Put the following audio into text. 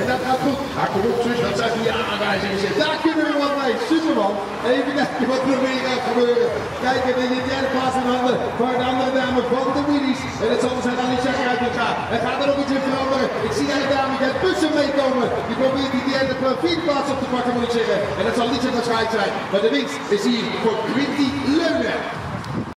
En dat gaat goed. Hij komt op zus, dat zijn die aanwijzingen. Zegt, daar kunnen we wat mee. Superman. Even kijken wat er weer gaat gebeuren. Kijken, de derde plaats in handen van de andere dame van de Willies. En het zal En gaat er nog iets in veranderen. Ik zie daar dame met bussen meekomen. Die probeert die derde plaats op te pakken moet ik zeggen. En dat zal niet zo waarschijnlijk zijn. Maar de winst is hier voor Quinty